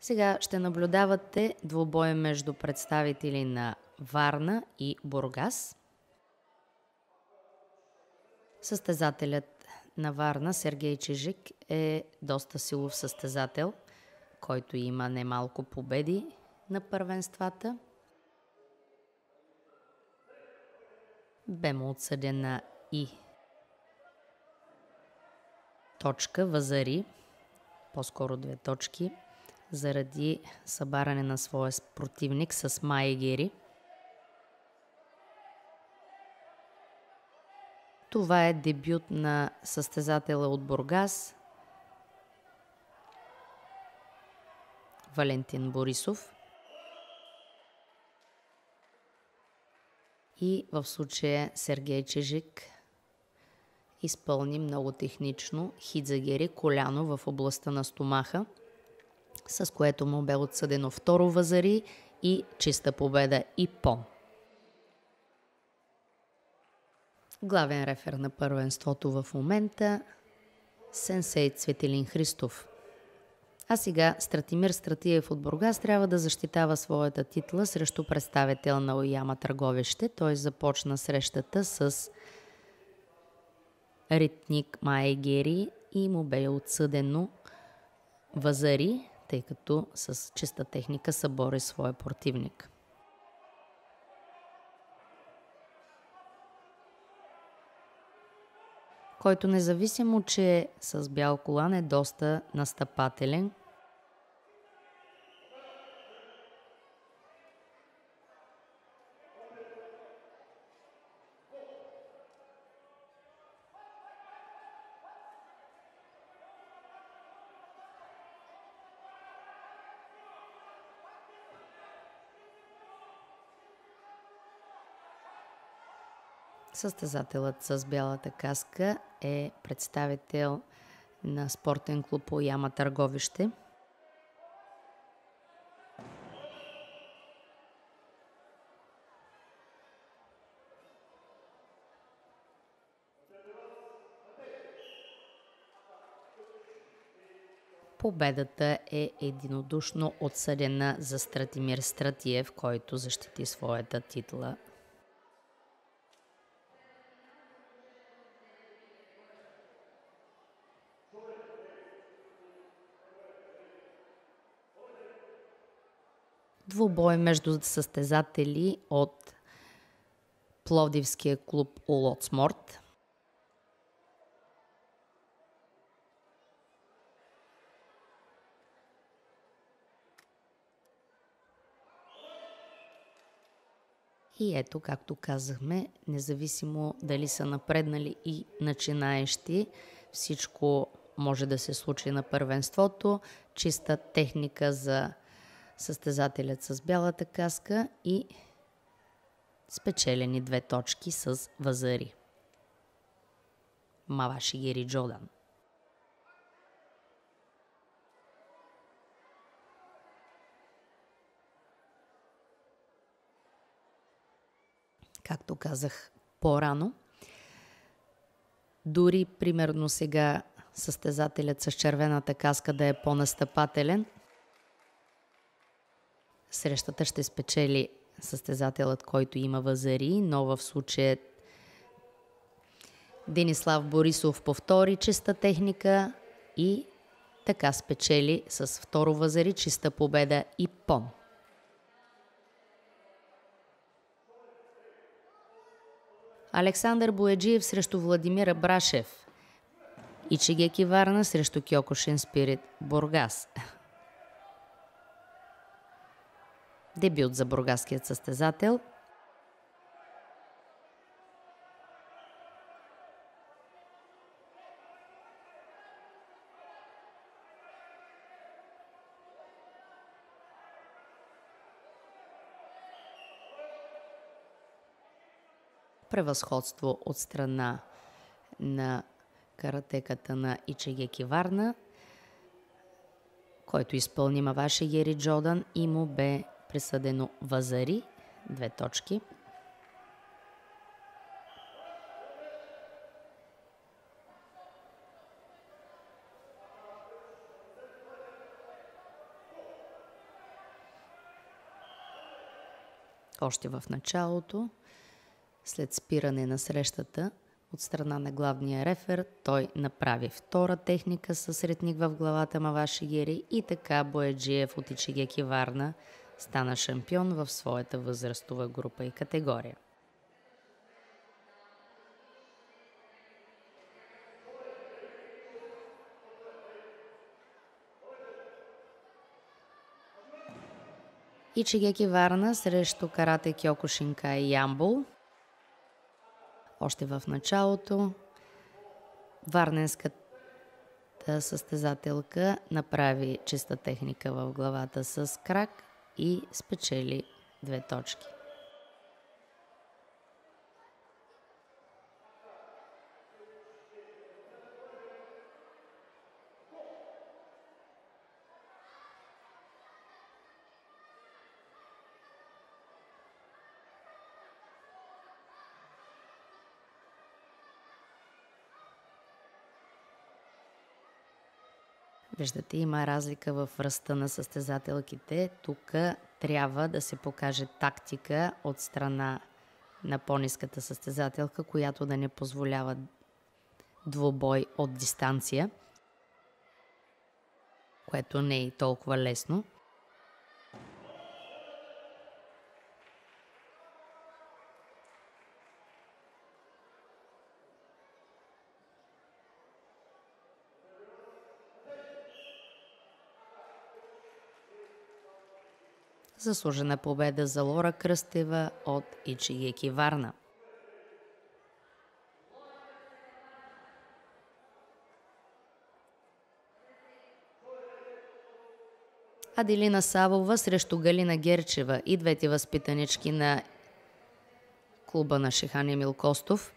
Сега ще наблюдавате двубоя между представители на Варна и Бургас. Състезателят на Варна, Сергей Чижик, е доста силов състезател, който има немалко победи на първенствата. Бе му отсъдена и точка Вазари, по-скоро две точки, заради събаране на своя противник с Майегери. Това е дебют на състезателя от Бургас Валентин Борисов. И в случая Сергей Чежик изпълни много технично хидзагери коляно в областта на стомаха, с което му бе отсъдено второ вазари и чиста победа и пон. Главен рефер на първенството в момента Сенсей Цветелин Христов. А сега Стратимир Стратиев от Бургас трябва да защитава своята титла срещу представител на Ояма Търговище. Той започна срещата с ритник Майгери и му бе отсъдено Вазари, тъй като с чиста техника събори своя противник. който независимо, че с бял колан е доста настъпателен, Състезателът с бялата каска е представител на спортен клуб Ояма Търговище. Победата е единодушно отсъдена за Стратимир Стратиев, който защити своята титла двубой между състезатели от Пловдивския клуб Улоцморт. И ето, както казахме, независимо дали са напреднали и начинаещи, всичко може да се случи на първенството. Чиста техника за състезателят с бялата каска и спечелени две точки с Вазари. Маваши Гери Джодан. Както казах по-рано, дори примерно сега състезателят с червената каска да е по-настъпателен – Срещата ще спечели състезателът, който има вазари, но в случая Денислав Борисов повтори чиста техника и така спечели с второ вазари чиста победа и пон. Александър Бояджиев срещу Владимира Брашев и Чигеки Варна срещу Кьокошин Спирит Бургас. Дебют за бургаският състезател. Превъзходство от страна на каратеката на Ичегеки Варна, който изпълни Маваше Гери Джодан и му бе присъдено Вазари, две точки. Още в началото, след спиране на срещата, от страна на главния рефер, той направи втора техника с сретник в главата Маваши Гери и така Бояджиев от Ичигеки Варна – стана шампион в своята възрастова група и категория. Ичигеки Варна срещу карате Кьокушинка и Ямбул. Още в началото Варненската състезателка направи чиста техника в главата с крак и спечели две точки. Виждате, има разлика в ръста на състезателките. Тук трябва да се покаже тактика от страна на по-ниската състезателка, която да не позволява двубой от дистанция, което не е толкова лесно. Заслужена победа за Лора Кръстева от Ичигеки Варна. Аделина Савова срещу Галина Герчева и двете възпитанички на клуба на Шихан Емил Костов.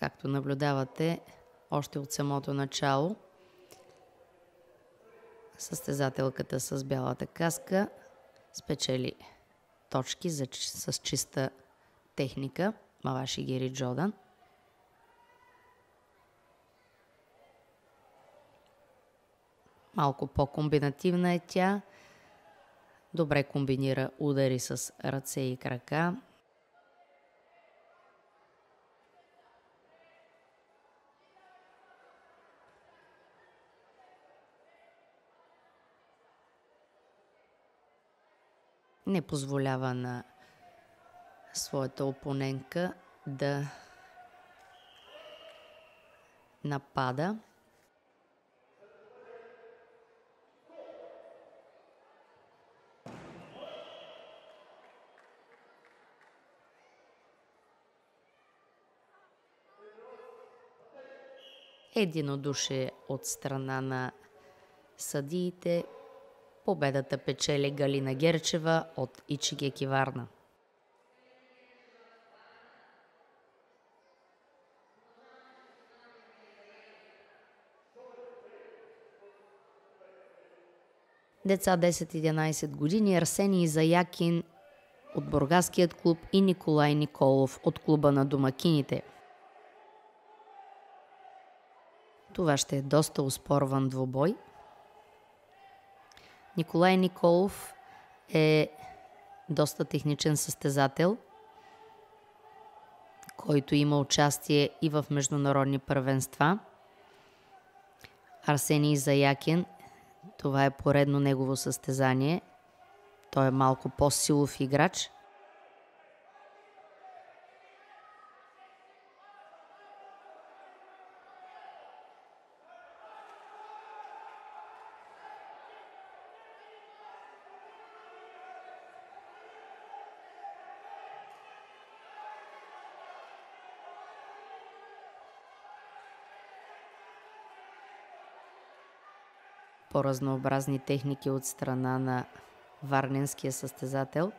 Както наблюдавате, още от самото начало – Състезателката с бялата каска спечели точки за, с чиста техника Маваши Гери Джодан. Малко по-комбинативна е тя. Добре комбинира удари с ръце и крака. Не позволява на своята опонентка да напада. Единодушие от страна на съдиите Победата печели Галина Герчева от Ичигеки Варна. Деца 10-11 години Арсений Заякин от Бургаският клуб и Николай Николов от клуба на домакините. Това ще е доста успорван двубой – Николай Николов е доста техничен състезател, който има участие и в международни първенства. Арсений Заякин, това е поредно негово състезание. Той е малко по-силов играч – по-разнообразни техники от страна на варненския състезател.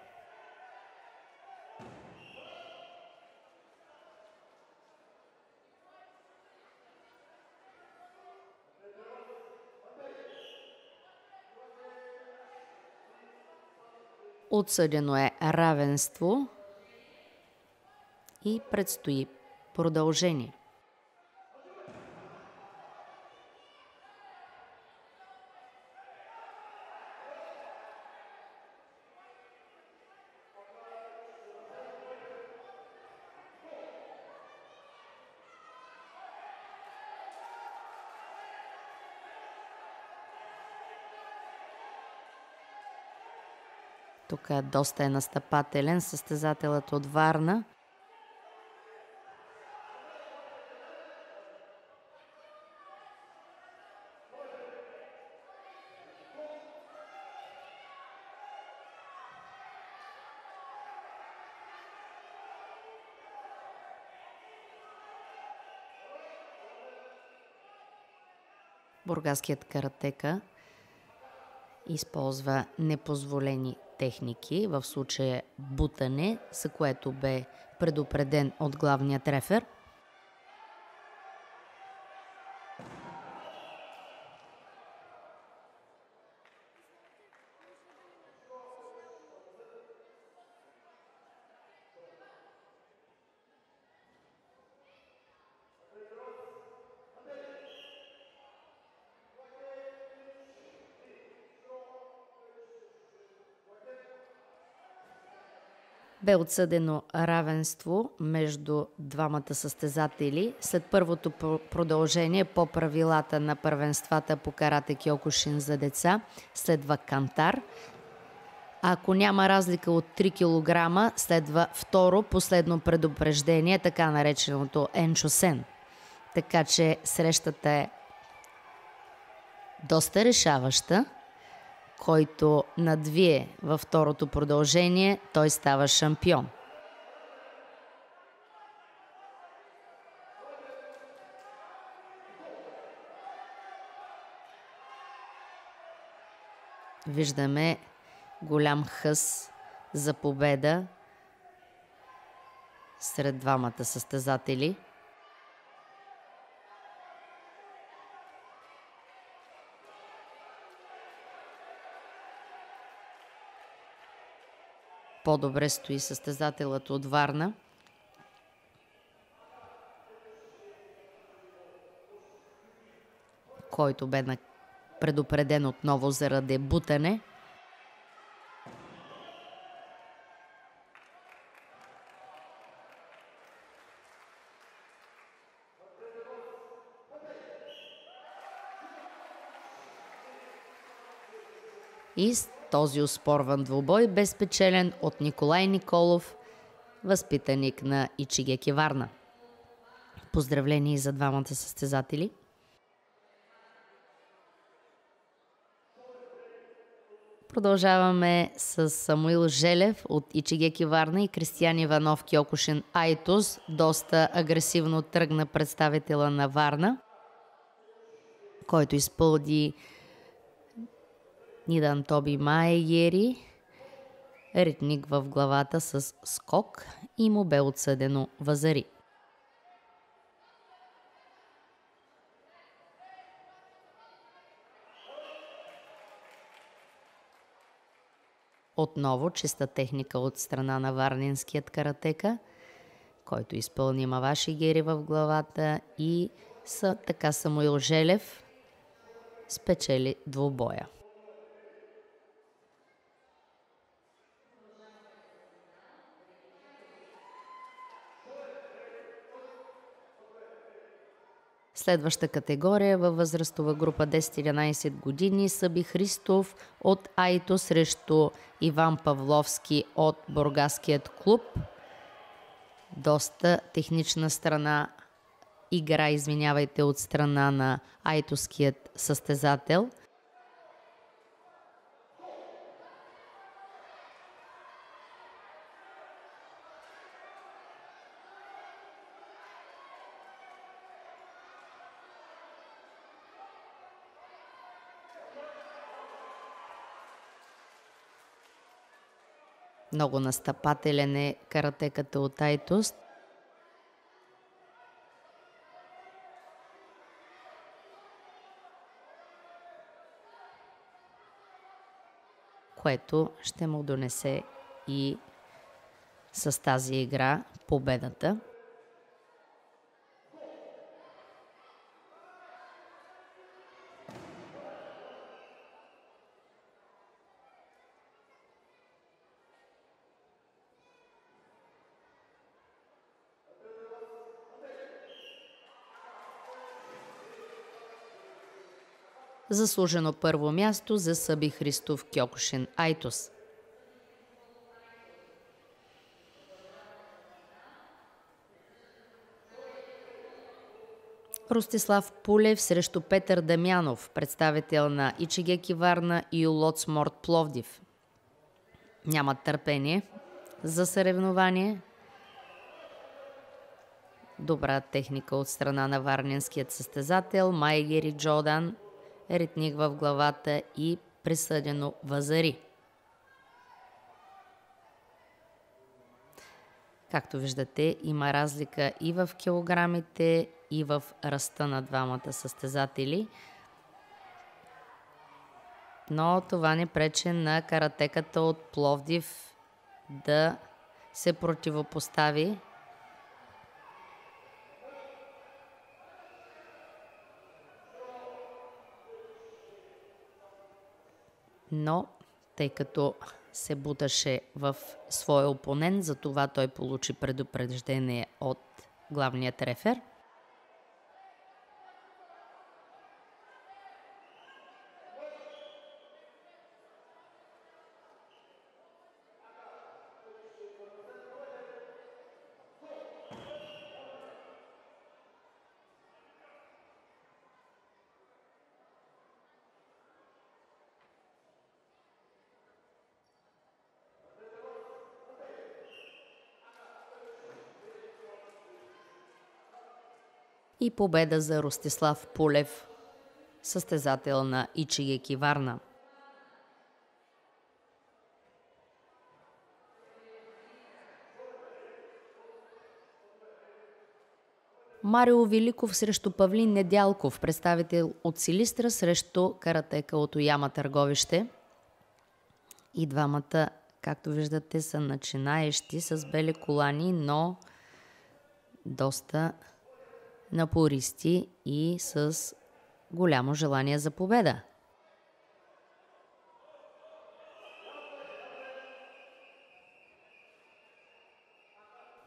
Отсъдено е равенство и предстои продължение. Тук доста е настъпателен състезателът от Варна. Бургаският каратека използва непозволени техники, в случая бутане, за което бе предупреден от главният рефер – бе отсъдено равенство между двамата състезатели след първото продължение по правилата на първенствата по карате Киокушин за деца. Следва кантар. Ако няма разлика от 3 кг, следва второ последно предупреждение, така нареченото енчосен. Така че срещата е доста решаваща който надвие във второто продължение, той става шампион. Виждаме голям хъс за победа сред двамата състезатели – по-добре стои състезателът от Варна. който бе предупреден отново заради бутане. И този успорван двубой бе спечелен от Николай Николов, възпитаник на Ичигеки Варна. Поздравление за двамата състезатели. Продължаваме с Самуил Желев от Ичигеки Варна и Кристиян Иванов Киокушин Айтос. Доста агресивно тръгна представителя на Варна, който изпълни Нидан Тоби Майери, ритник в главата с скок и му бе отсъдено вазари. Отново чиста техника от страна на варненският каратека, който изпълни Маваши Гери в главата и са, така Самуил Желев спечели двубоя. Следваща категория във възрастова група 10-11 години Съби Христов от Айто срещу Иван Павловски от Бургаският клуб. Доста технична страна игра, извинявайте, от страна на айтоският състезател. Много настъпателен е каратеката от Айтост. което ще му донесе и с тази игра победата. заслужено първо място за Съби Христов Кьокушин Айтос. Ростислав Пулев срещу Петър Дамянов, представител на Ичегеки Варна и Улот Морт Пловдив. Няма търпение за съревнование. Добра техника от страна на варнинският състезател Майгери Джодан – ритник в главата и присъдено Вазари. Както виждате, има разлика и в килограмите, и в ръста на двамата състезатели. Но това не прече на каратеката от Пловдив да се противопостави но тъй като се буташе в своя опонент, затова той получи предупреждение от главният рефер. И победа за Ростислав Пулев, състезател на Ичигеки Варна. Марио Великов срещу Павлин Недялков, представител от Силистра срещу каратека от Ояма Търговище. И двамата, както виждате, са начинаещи с бели колани, но доста напористи и с голямо желание за победа.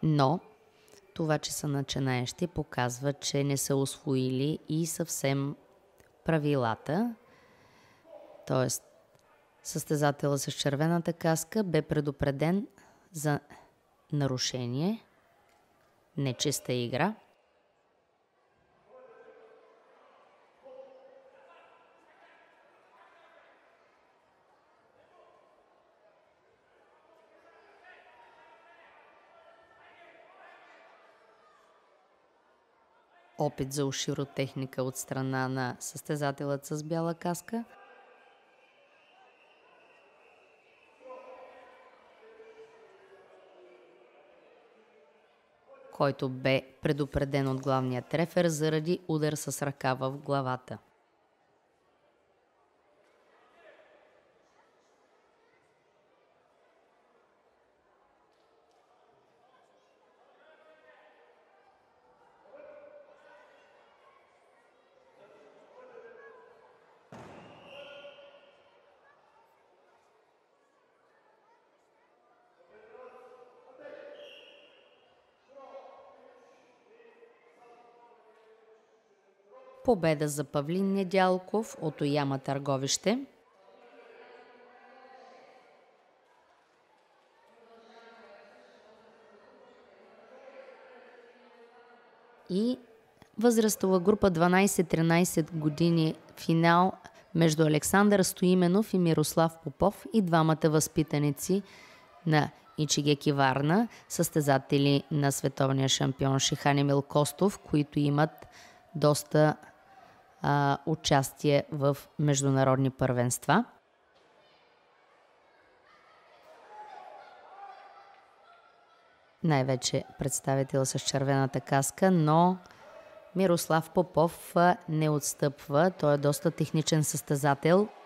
Но това, че са начинаещи, показва, че не са освоили и съвсем правилата. Тоест, състезателът с червената каска бе предупреден за нарушение, нечиста игра – опит за уширотехника от страна на състезателът с бяла каска. който бе предупреден от главния трефер заради удар с ръка в главата. Победа за Павлин Недялков от Ояма Търговище. И възрастова група 12-13 години финал между Александър Стоименов и Мирослав Попов и двамата възпитаници на Ичигеки Варна, състезатели на световния шампион Шиханимил Костов, които имат доста а, участие в международни първенства. Най-вече представител с червената каска, но Мирослав Попов не отстъпва. Той е доста техничен състезател –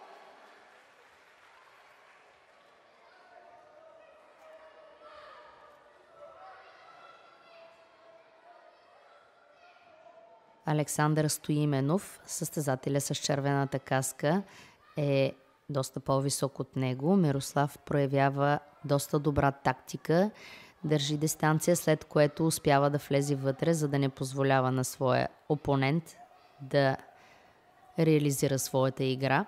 Александър Стоименов, състезателя с червената каска, е доста по-висок от него. Мирослав проявява доста добра тактика, държи дистанция, след което успява да влезе вътре, за да не позволява на своя опонент да реализира своята игра.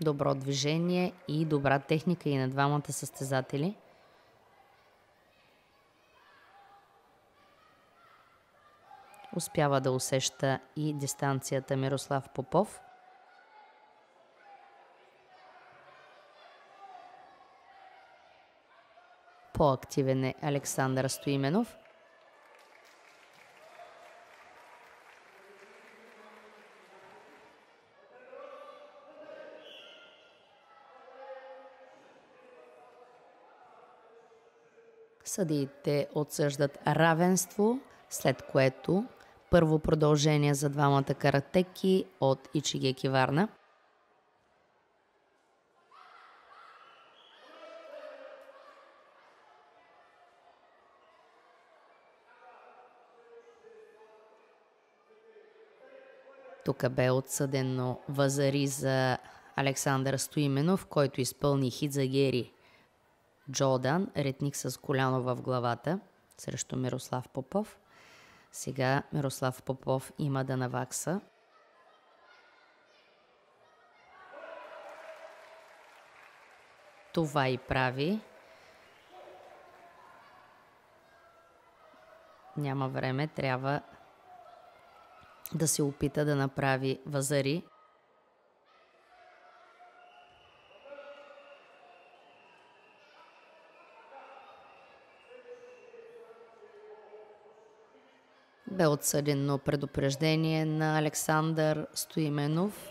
Добро движение и добра техника и на двамата състезатели. Успява да усеща и дистанцията Мирослав Попов. По-активен е Александър Стоименов – Съдиите отсъждат равенство, след което първо продължение за двамата каратеки от Ичигеки Варна. Тук бе отсъдено Вазари за Александър Стоименов, който изпълни хит за Гери Джодан, ретник с коляно в главата срещу Мирослав Попов. Сега Мирослав Попов има да навакса. Това и прави. Няма време, трябва да се опита да направи вазари. Бе отсъдено предупреждение на Александър Стоименов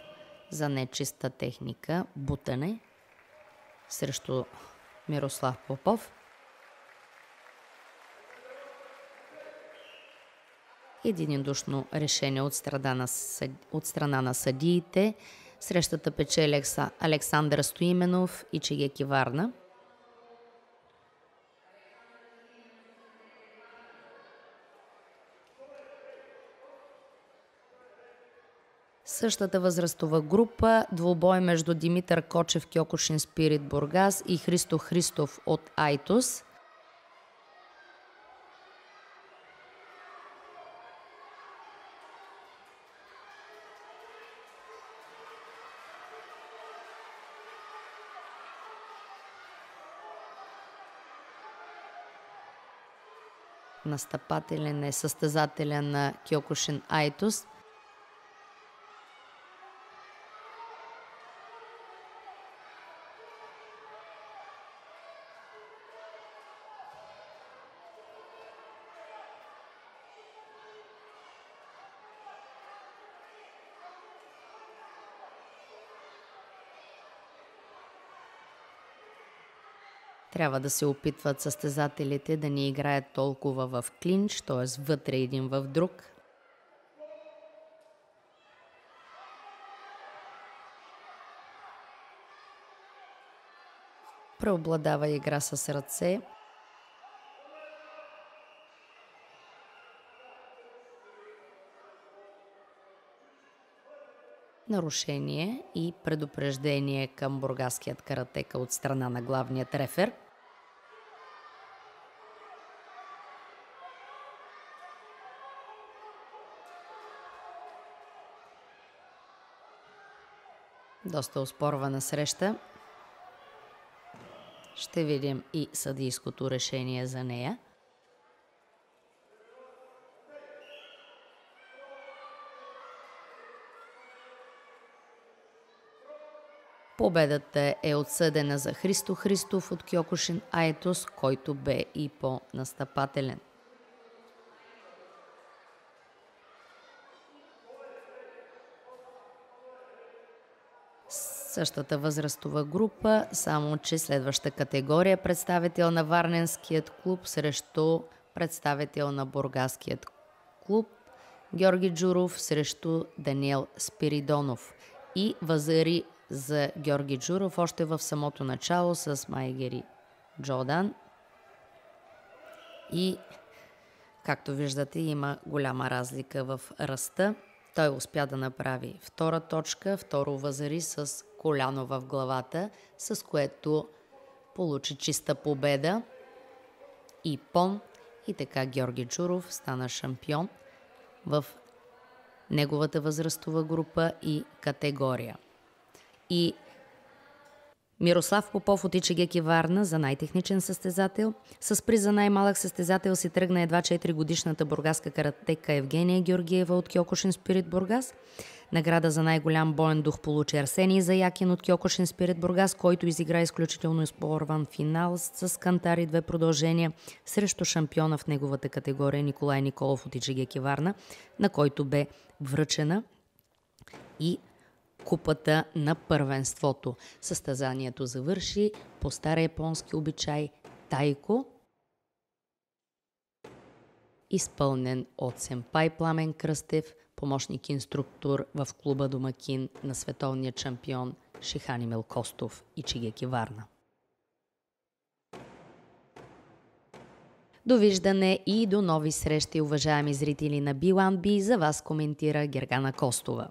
за нечиста техника бутане срещу Мирослав Попов. Единодушно решение от страна на, съд... от страна на съдиите. Срещата печели Александър Стоименов и Чегеки Варна – Същата възрастова група, двубой между Димитър Кочев, Кьокошин Спирит Бургас и Христо Христов от Айтос. Настъпателен е състезателя на Кьокошин Айтос – Трябва да се опитват състезателите да не играят толкова в клинч, т.е. вътре един в друг. Преобладава игра с ръце, нарушение и предупреждение към бургаският каратека от страна на главният рефер – Доста оспорвана среща. Ще видим и съдийското решение за нея. Победата е отсъдена за Христо Христов от Кьокушин Айтос, който бе и по-настъпателен. Същата възрастова група, само че следваща категория представител на Варненският клуб срещу представител на Бургаският клуб Георги Джуров срещу Даниел Спиридонов и възари за Георги Джуров още в самото начало с Майгери Джодан. И, както виждате, има голяма разлика в ръста. Той успя да направи втора точка, второ възари с коляно в главата, с което получи чиста победа и пон. И така Георги Джуров стана шампион в неговата възрастова група и категория. И Мирослав Попов от Ичигеки Варна за най-техничен състезател. С приз за най-малък състезател си тръгна едва 4 годишната бургаска каратека Евгения Георгиева от Кьокошин Спирит Бургас. Награда за най-голям боен дух получи Арсений Заякин от Кьокошин Спирит Бургас, който изигра изключително изпорван финал с кантари две продължения срещу шампиона в неговата категория Николай Николов от Ичигеки Варна, на който бе връчена и купата на първенството. Състезанието завърши по стара японски обичай тайко, изпълнен от Семпай Пламен Кръстев, помощник инструктор в клуба Домакин на световния чемпион Шихани Мелкостов и Чигеки Варна. Довиждане и до нови срещи, уважаеми зрители на Билан Би. За вас коментира Гергана Костова.